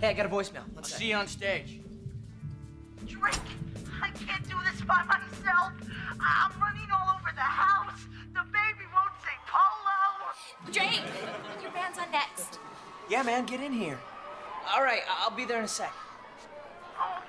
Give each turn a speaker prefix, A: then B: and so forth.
A: Hey, I got a voicemail.
B: I'll
A: Let's
B: see you on stage.
C: Drake, I can't do this by myself. I'm running all over the house. The baby won't say polo.
D: Drake, your band's on next.
A: Yeah, man, get in here. All right, I'll be there in a sec.
C: Oh,